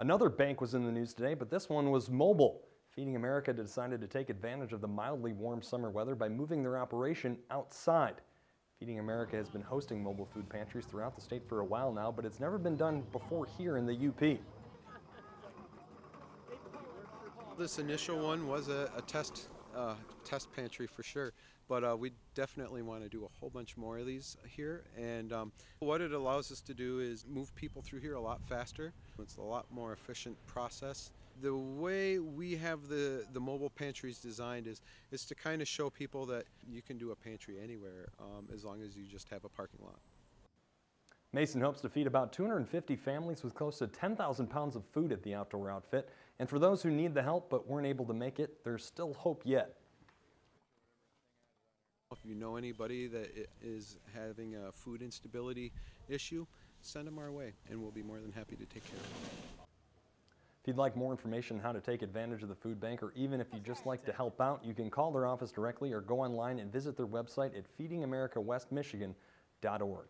Another bank was in the news today, but this one was mobile. Feeding America decided to take advantage of the mildly warm summer weather by moving their operation outside. Feeding America has been hosting mobile food pantries throughout the state for a while now, but it's never been done before here in the UP. This initial one was a, a test uh, test pantry for sure, but uh, we definitely want to do a whole bunch more of these here. And um, what it allows us to do is move people through here a lot faster. It's a lot more efficient process. The way we have the, the mobile pantries designed is is to kind of show people that you can do a pantry anywhere um, as long as you just have a parking lot. Mason hopes to feed about 250 families with close to 10,000 pounds of food at the outdoor outfit. And for those who need the help but weren't able to make it, there's still hope yet. If you know anybody that is having a food instability issue, send them our way, and we'll be more than happy to take care of them. If you'd like more information on how to take advantage of the food bank, or even if you'd just like to help out, you can call their office directly or go online and visit their website at feedingamericawestmichigan.org.